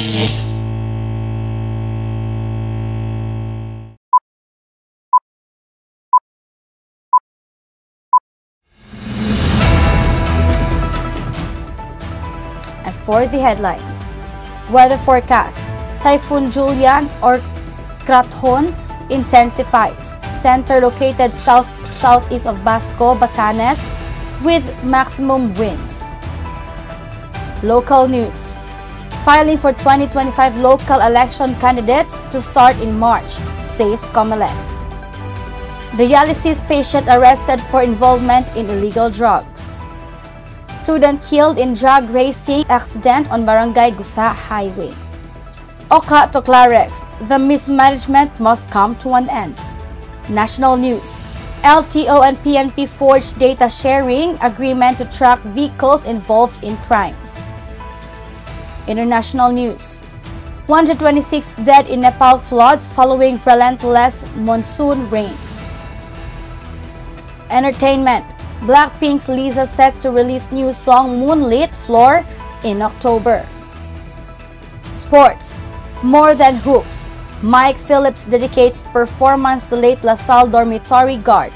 And for the headlines, weather forecast, Typhoon Julian or Krathon intensifies. Center located south-southeast of Basco, Batanes with maximum winds. Local news. Filing for 2025 local election candidates to start in March, says Comelec. Dialysis patient arrested for involvement in illegal drugs. Student killed in drug racing accident on Barangay Gusa Highway. Oca to Klarex, the mismanagement must come to an end. National news. LTO and PNP forged data sharing agreement to track vehicles involved in crimes. International news. 126 dead in Nepal floods following relentless monsoon rains. Entertainment. Blackpink's Lisa set to release new song Moonlit Floor in October. Sports. More than hoops. Mike Phillips dedicates performance to late LaSalle dormitory guard.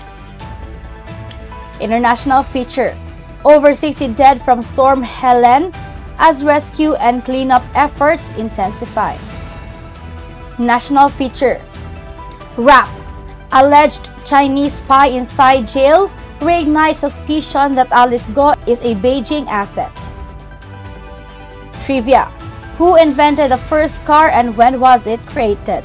International feature. Over 60 dead from Storm Helen as rescue and cleanup efforts intensify. National feature. Rap. Alleged Chinese spy in Thai jail reignites suspicion that Alice Guo is a Beijing asset. Trivia. Who invented the first car and when was it created?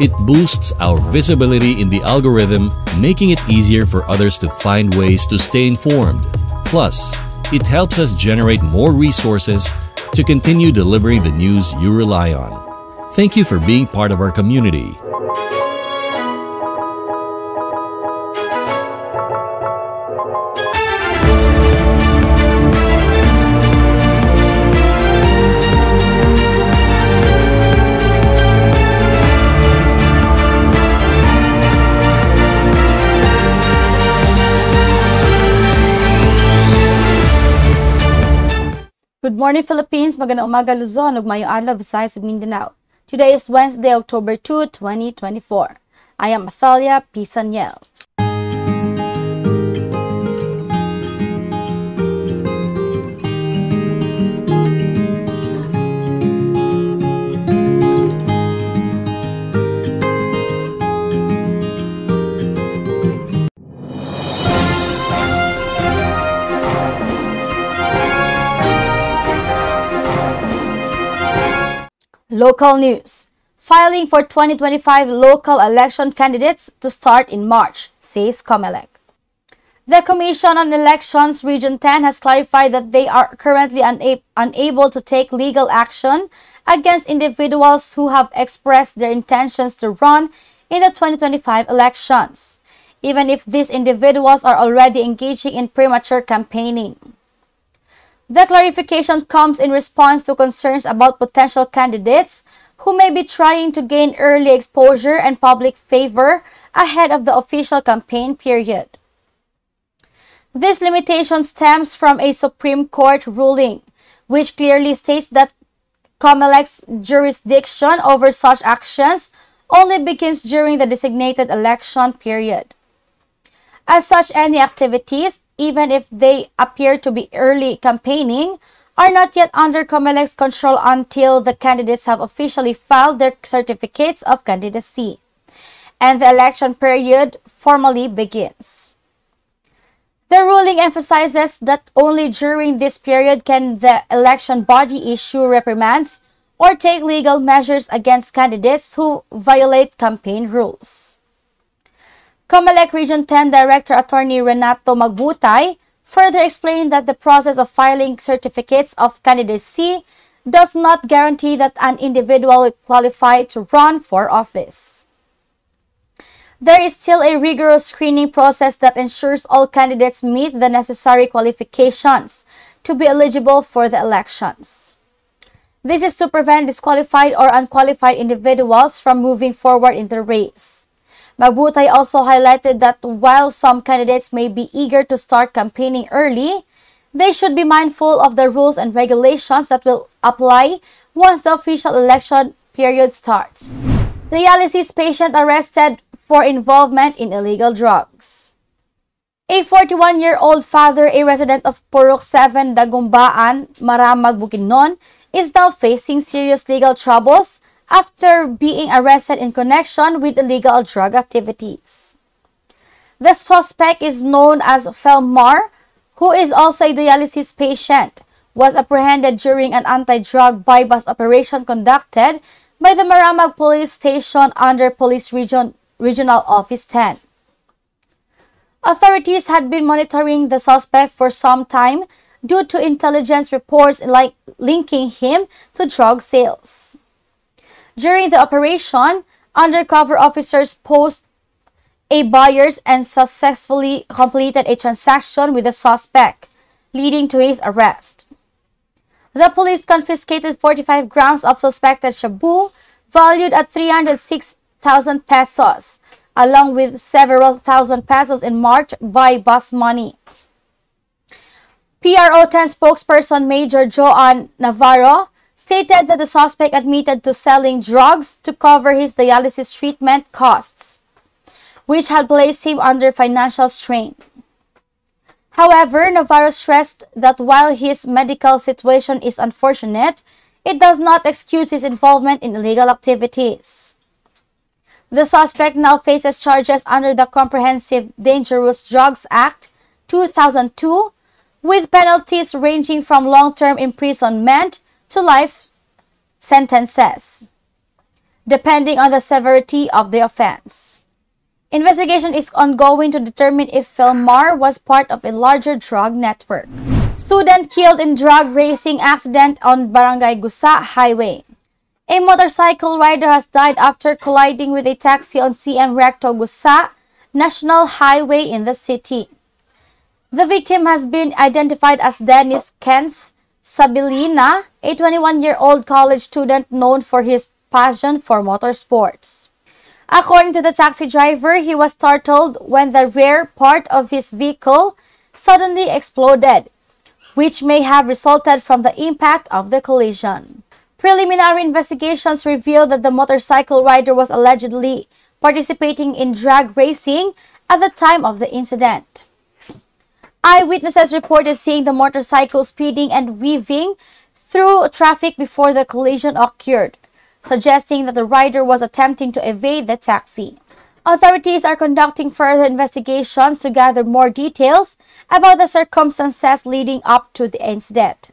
It boosts our visibility in the algorithm, making it easier for others to find ways to stay informed. Plus, it helps us generate more resources to continue delivering the news you rely on. Thank you for being part of our community. Good morning Philippines, magandang umaga Luzon, ug mayong adlaw Visayas ug Mindanao. Today is Wednesday, October 2, 2024. I am Athalia Pisaniel. Local news. Filing for 2025 local election candidates to start in March, says Comelec. The Commission on Elections Region 10 has clarified that they are currently una unable to take legal action against individuals who have expressed their intentions to run in the 2025 elections, even if these individuals are already engaging in premature campaigning. The clarification comes in response to concerns about potential candidates who may be trying to gain early exposure and public favor ahead of the official campaign period. This limitation stems from a Supreme Court ruling, which clearly states that COMELEC's jurisdiction over such actions only begins during the designated election period. As such, any activities, even if they appear to be early campaigning, are not yet under COMELEC's control until the candidates have officially filed their certificates of candidacy and the election period formally begins. The ruling emphasizes that only during this period can the election body issue reprimands or take legal measures against candidates who violate campaign rules. COMELEC Region 10 Director Attorney Renato Magbutay further explained that the process of filing certificates of candidacy does not guarantee that an individual will qualify to run for office. There is still a rigorous screening process that ensures all candidates meet the necessary qualifications to be eligible for the elections. This is to prevent disqualified or unqualified individuals from moving forward in the race. Magbutay also highlighted that while some candidates may be eager to start campaigning early, they should be mindful of the rules and regulations that will apply once the official election period starts. Dialysis patient arrested for involvement in illegal drugs. A 41-year-old father, a resident of Purok 7, Dagumbaan, Maramag, Bukidnon, is now facing serious legal troubles after being arrested in connection with illegal drug activities. This suspect is known as Felmar, who is also a dialysis patient, was apprehended during an anti-drug buy-bust operation conducted by the Maramag Police Station under Police Region, Regional Office 10. Authorities had been monitoring the suspect for some time due to intelligence reports like linking him to drug sales. During the operation, undercover officers posed a buyers and successfully completed a transaction with the suspect, leading to his arrest. The police confiscated 45 grams of suspected shabu valued at 306,000 pesos, along with several thousand pesos in marked buy-bust money. PRO 10 spokesperson Major Joan Navarro stated that the suspect admitted to selling drugs to cover his dialysis treatment costs, which had placed him under financial strain. However, Navarro stressed that while his medical situation is unfortunate, it does not excuse his involvement in illegal activities. The suspect now faces charges under the Comprehensive Dangerous Drugs Act 2002 with penalties ranging from long-term imprisonment to life sentences, depending on the severity of the offense. Investigation is ongoing to determine if Filmar was part of a larger drug network. Student killed in drug racing accident on Barangay Gusa Highway. A motorcycle rider has died after colliding with a taxi on CM Recto Gusa National Highway in the city. The victim has been identified as Dennis Kenneth Sabilina, a 21-year-old college student known for his passion for motorsports. According to the taxi driver, he was startled when the rear part of his vehicle suddenly exploded, which may have resulted from the impact of the collision. Preliminary investigations reveal that the motorcycle rider was allegedly participating in drag racing at the time of the incident. Eyewitnesses reported seeing the motorcycle speeding and weaving through traffic before the collision occurred, suggesting that the rider was attempting to evade the taxi. Authorities are conducting further investigations to gather more details about the circumstances leading up to the incident.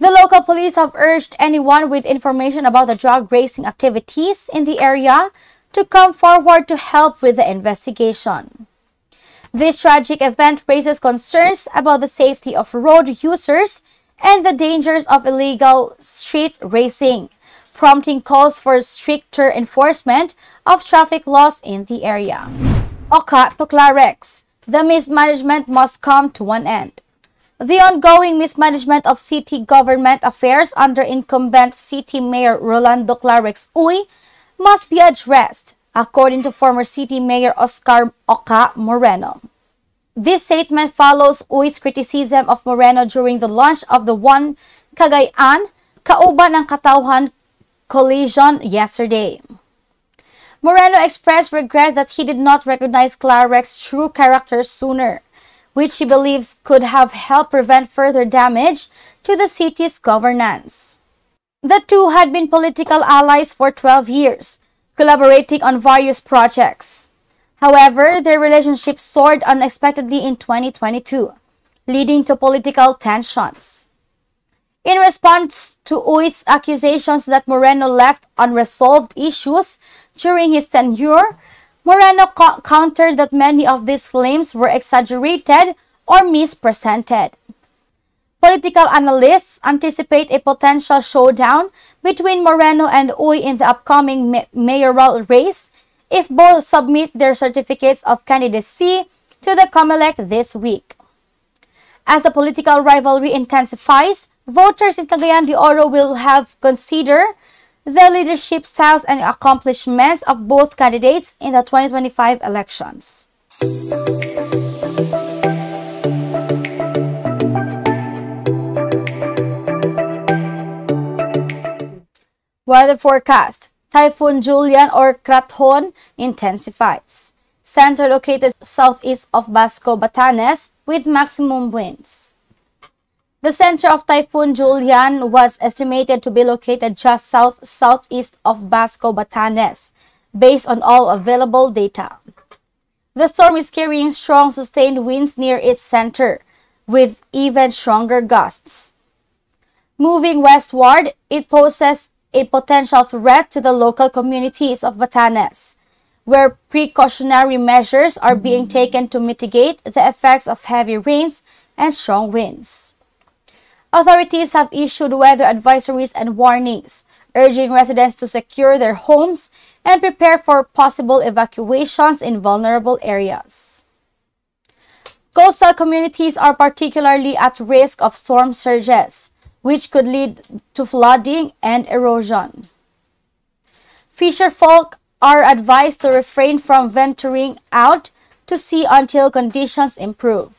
The local police have urged anyone with information about the drug racing activities in the area to come forward to help with the investigation. This tragic event raises concerns about the safety of road users and the dangers of illegal street racing, prompting calls for stricter enforcement of traffic laws in the area. Oca to Klarex, the mismanagement must come to an end. The ongoing mismanagement of city government affairs under incumbent city mayor Rolando Klarex Uy must be addressed according to former city mayor Oscar Oca Moreno. This statement follows Uy's criticism of Moreno during the launch of the One Cagayan, kauban ng Katauhan collision yesterday. Moreno expressed regret that he did not recognize Klarex's true character sooner, which he believes could have helped prevent further damage to the city's governance. The two had been political allies for 12 years, collaborating on various projects. However, their relationship soared unexpectedly in 2022, leading to political tensions. In response to Uy's accusations that Moreno left unresolved issues during his tenure, Moreno countered that many of these claims were exaggerated or mispresented. Political analysts anticipate a potential showdown between Moreno and Uy in the upcoming mayoral race if both submit their certificates of candidacy to the COMELEC this week. As the political rivalry intensifies, voters in Cagayan de Oro will have consider the leadership styles and accomplishments of both candidates in the 2025 elections. Weather forecast Typhoon Julian or Krathon intensifies. Center located southeast of Basco, Batanes with maximum winds. The center of Typhoon Julian was estimated to be located just south-southeast of Basco, Batanes, based on all available data. The storm is carrying strong sustained winds near its center, with even stronger gusts. Moving westward, it poses a potential threat to the local communities of Batanes, where precautionary measures are being mm-hmm. taken to mitigate the effects of heavy rains and strong winds. Authorities have issued weather advisories and warnings, urging residents to secure their homes and prepare for possible evacuations in vulnerable areas. Coastal communities are particularly at risk of storm surges, which could lead to flooding and erosion. Fisher folk are advised to refrain from venturing out to sea until conditions improve.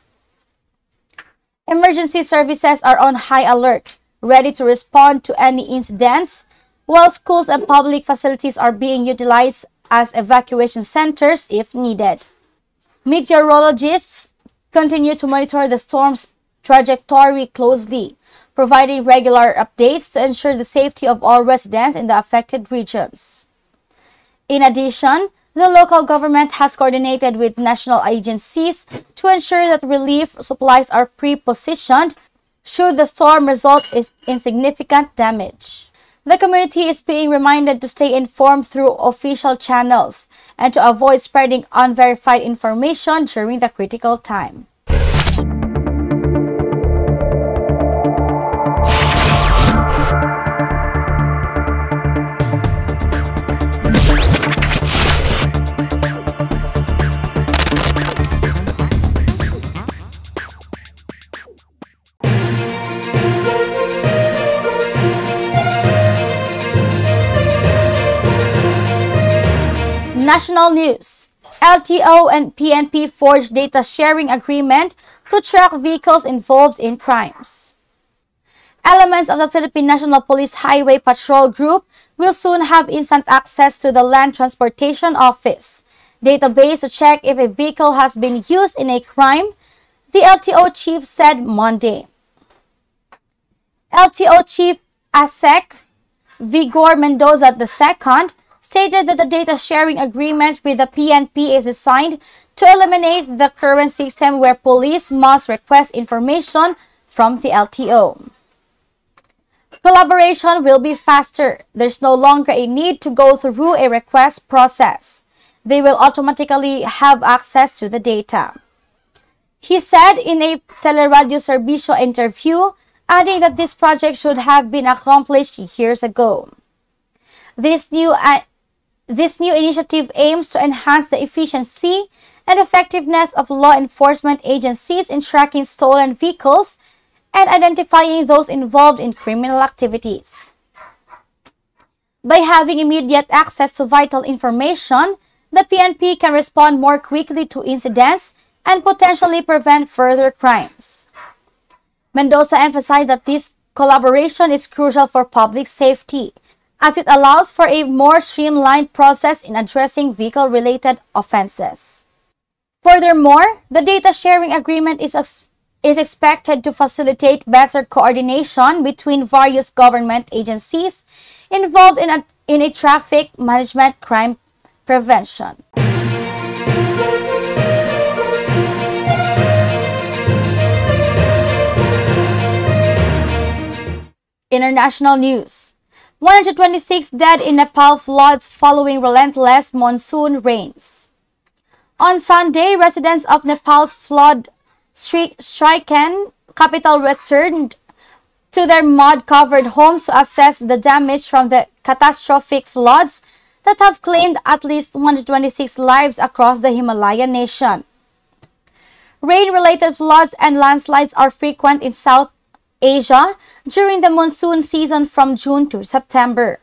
Emergency services are on high alert, ready to respond to any incidents, while schools and public facilities are being utilized as evacuation centers if needed. Meteorologists continue to monitor the storm's trajectory closely, providing regular updates to ensure the safety of all residents in the affected regions. In addition, the local government has coordinated with national agencies to ensure that relief supplies are pre-positioned should the storm result in significant damage. The community is being reminded to stay informed through official channels and to avoid spreading unverified information during the critical time. National News LTO and PNP forged data sharing agreement to track vehicles involved in crimes. Elements of the Philippine National Police Highway Patrol Group will soon have instant access to the Land Transportation Office database to check if a vehicle has been used in a crime, the LTO chief said Monday. LTO chief ASEC Vigor Mendoza II stated that the data sharing agreement with the PNP is designed to eliminate the current system where police must request information from the LTO. Collaboration will be faster. There's no longer a need to go through a request process. They will automatically have access to the data. He said in a TeleRadyo Serbisyo interview, adding that this project should have been accomplished years ago. This new this new initiative aims to enhance the efficiency and effectiveness of law enforcement agencies in tracking stolen vehicles and identifying those involved in criminal activities. By having immediate access to vital information, the PNP can respond more quickly to incidents and potentially prevent further crimes. Mendoza emphasized that this collaboration is crucial for public safety as it allows for a more streamlined process in addressing vehicle-related offenses. Furthermore, the data sharing agreement is, ex is expected to facilitate better coordination between various government agencies involved in a, in a traffic management crime prevention. International news. 126 dead in Nepal floods following relentless monsoon rains. On Sunday, residents of Nepal's flood-stricken capital returned to their mud-covered homes to assess the damage from the catastrophic floods that have claimed at least 126 lives across the Himalayan nation. Rain-related floods and landslides are frequent in South Asia during the monsoon season from June to September.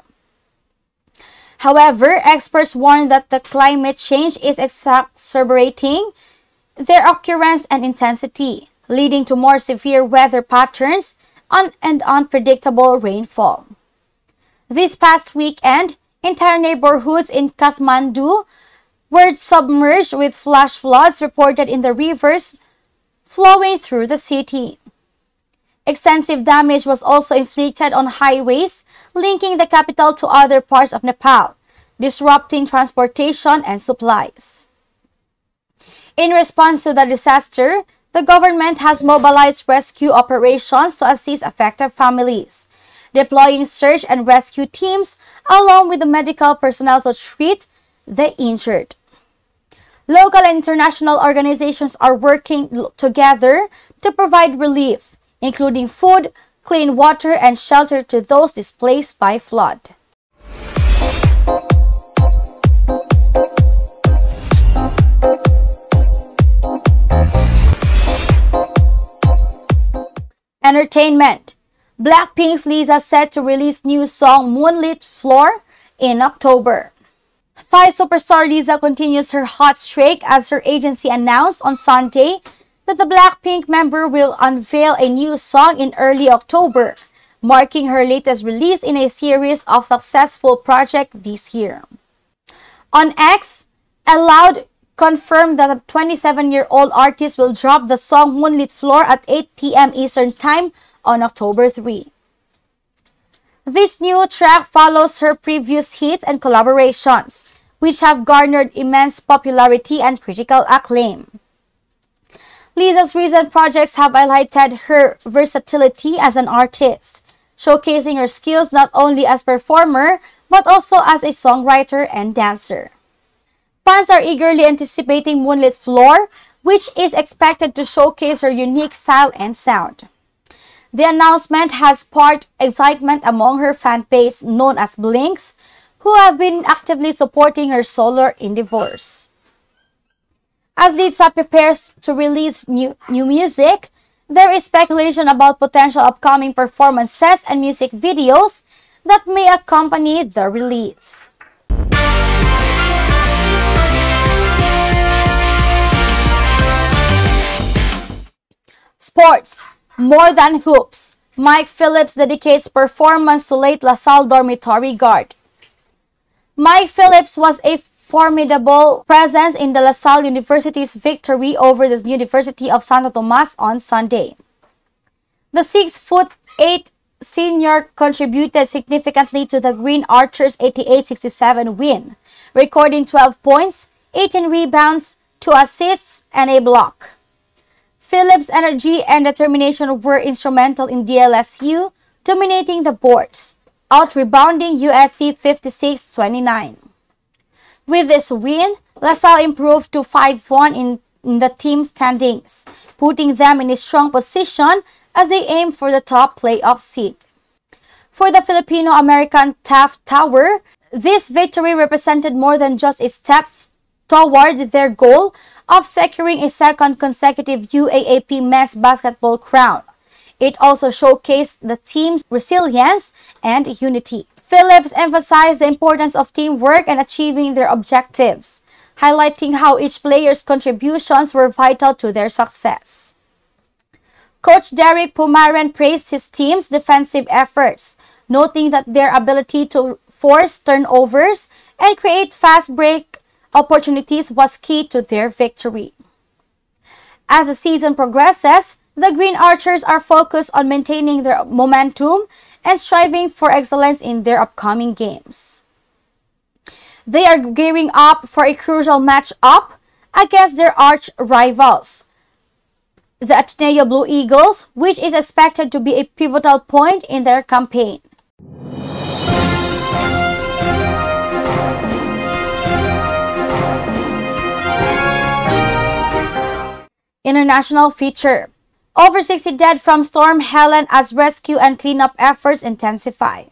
However, experts warn that the climate change is exacerbating their occurrence and intensity, leading to more severe weather patterns and unpredictable rainfall. This past weekend, entire neighborhoods in Kathmandu were submerged with flash floods reported in the rivers flowing through the city. Extensive damage was also inflicted on highways linking the capital to other parts of Nepal, disrupting transportation and supplies. In response to the disaster, the government has mobilized rescue operations to assist affected families, deploying search and rescue teams along with the medical personnel to treat the injured. Local and international organizations are working together to provide relief, including food, clean water, and shelter to those displaced by flood. Entertainment Blackpink's Lisa set to release new song Moonlit Floor in October. Thai superstar Lisa continues her hot streak as her agency announced on Sunday that the Blackpink member will unveil a new song in early October, marking her latest release in a series of successful projects this year. On X, LLOUD confirmed that the 27-year-old artist will drop the song Moonlit Floor at 8 p.m. Eastern Time on October 3. This new track follows her previous hits and collaborations, which have garnered immense popularity and critical acclaim. Lisa's recent projects have highlighted her versatility as an artist, showcasing her skills not only as performer but also as a songwriter and dancer. Fans are eagerly anticipating Moonlit Floor, which is expected to showcase her unique style and sound. The announcement has sparked excitement among her fan base known as Blinks, who have been actively supporting her solo endeavors. As Lisa prepares to release new, new music, there is speculation about potential upcoming performances and music videos that may accompany the release. Sports, more than hoops. Mike Phillips dedicates performance to late LaSalle dormitory guard. Mike Phillips was a formidable presence in the LaSalle University's victory over the University of Santo Tomas on Sunday. The 6'8 senior contributed significantly to the Green Archers' 88-67 win, recording 12 points, 18 rebounds, 2 assists, and a block. Phillips' energy and determination were instrumental in DLSU dominating the boards, out-rebounding UST 56-29. With this win, LaSalle improved to 5-1 in, in the team standings, putting them in a strong position as they aim for the top playoff seed. For the Filipino-American Taft Tower, this victory represented more than just a step toward their goal of securing a second consecutive UAAP men's basketball crown. It also showcased the team's resilience and unity. Phillips emphasized the importance of teamwork and achieving their objectives, highlighting how each player's contributions were vital to their success. Coach Derrick Pumaren praised his team's defensive efforts, noting that their ability to force turnovers and create fast break opportunities was key to their victory. As the season progresses, the Green Archers are focused on maintaining their momentum and striving for excellence in their upcoming games. They are gearing up for a crucial match-up against their arch rivals, the Ateneo Blue Eagles, which is expected to be a pivotal point in their campaign. International feature. Over 60 dead from Storm Helen as rescue and cleanup efforts intensify.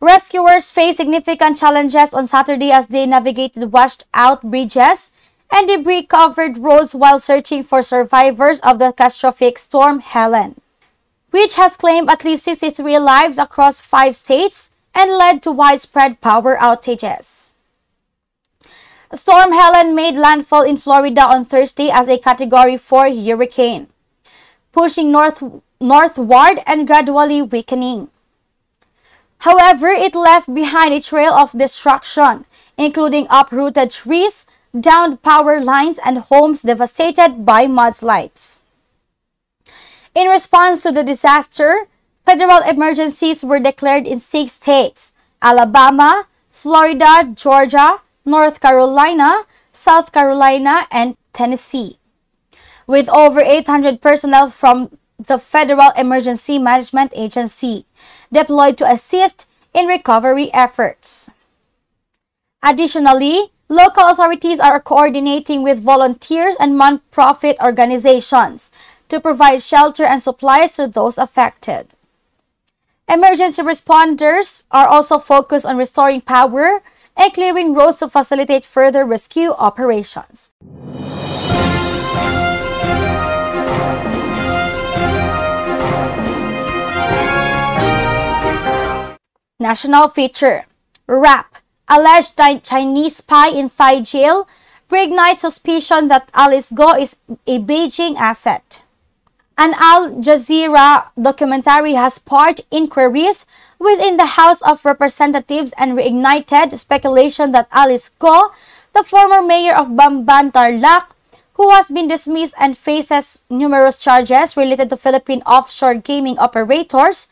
Rescuers face significant challenges on Saturday as they navigated washed out bridges and debris covered roads while searching for survivors of the catastrophic Storm Helen, which has claimed at least 63 lives across five states and led to widespread power outages. Storm Helen made landfall in Florida on Thursday as a Category 4 hurricane, pushing north northward and gradually weakening. However, it left behind a trail of destruction, including uprooted trees, downed power lines, and homes devastated by mudslides. In response to the disaster, federal emergencies were declared in six states Alabama, Florida, Georgia, North Carolina, South Carolina, and Tennessee. With over 800 personnel from the Federal Emergency Management Agency deployed to assist in recovery efforts. Additionally, local authorities are coordinating with volunteers and non-profit organizations to provide shelter and supplies to those affected. Emergency responders are also focused on restoring power and clearing roads to facilitate further rescue operations. National feature. Rap. Alleged Chinese spy in Thai jail. Reignites suspicion that Alice Guo is a Beijing asset. An Al Jazeera documentary has sparked inquiries within the House of Representatives and reignited speculation that Alice Guo, the former mayor of Bamban Tarlac, who has been dismissed and faces numerous charges related to Philippine offshore gaming operators,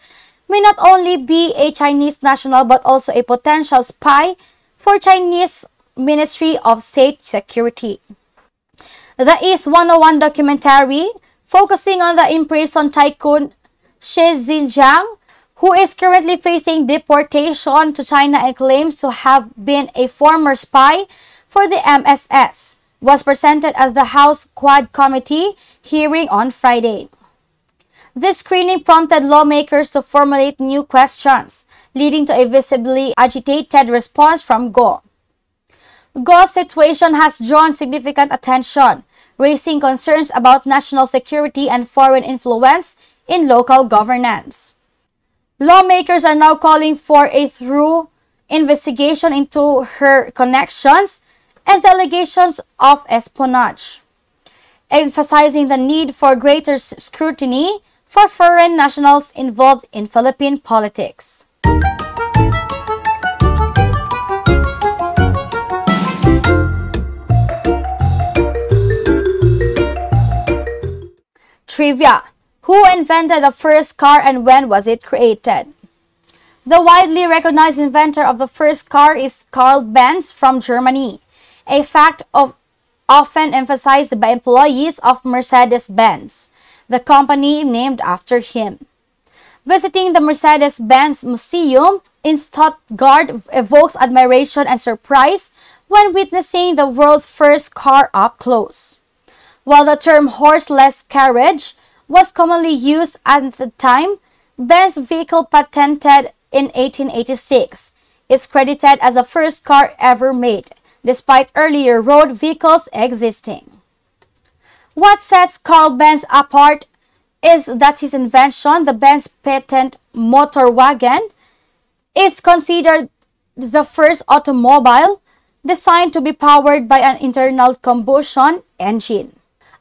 may not only be a Chinese national but also a potential spy for Chinese Ministry of State Security. The East 101 documentary focusing on the imprisoned tycoon She Zhijiang, who is currently facing deportation to China and claims to have been a former spy for the MSS, was presented at the House Quad Committee hearing on Friday. This screening prompted lawmakers to formulate new questions, leading to a visibly agitated response from Guo. Guo's situation has drawn significant attention, raising concerns about national security and foreign influence in local governance. Lawmakers are now calling for a thorough investigation into her connections and the allegations of espionage, emphasizing the need for greater scrutiny for foreign nationals involved in Philippine politics. Trivia Who invented the first car and when was it created? The widely recognized inventor of the first car is Karl Benz from Germany, a fact of often emphasized by employees of Mercedes-Benz, the company named after him. Visiting the Mercedes-Benz Museum in Stuttgart evokes admiration and surprise when witnessing the world's first car up close. While the term horseless carriage was commonly used at the time, Benz vehicle patented in 1886 is credited as the first car ever made, despite earlier road vehicles existing. What sets Karl Benz apart is that his invention, the Benz patent motor wagon, is considered the first automobile designed to be powered by an internal combustion engine.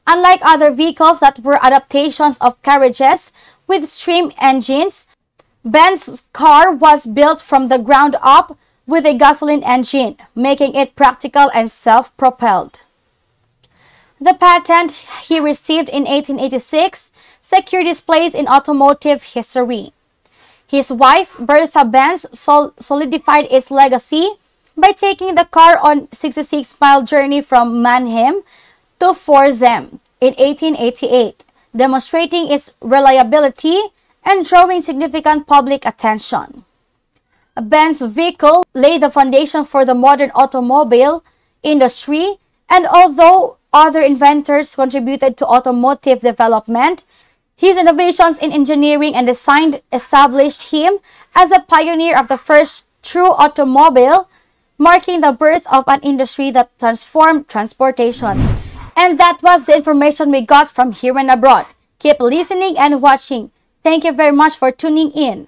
Unlike other vehicles that were adaptations of carriages with steam engines, Benz's car was built from the ground up with a gasoline engine, making it practical and self-propelled. The patent he received in 1886 secured his place in automotive history. His wife, Bertha Benz, sol solidified its legacy by taking the car on 66-mile journey from Mannheim to Pforzheim in 1888, demonstrating its reliability and drawing significant public attention. Benz vehicle laid the foundation for the modern automobile industry and although other inventors contributed to automotive development. His innovations in engineering and design established him as a pioneer of the first true automobile, marking the birth of an industry that transformed transportation. And that was the information we got from here and abroad. Keep listening and watching. Thank you very much for tuning in.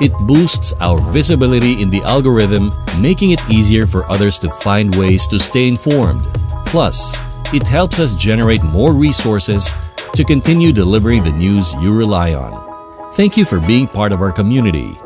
It boosts our visibility in the algorithm, making it easier for others to find ways to stay informed. Plus, it helps us generate more resources to continue delivering the news you rely on. Thank you for being part of our community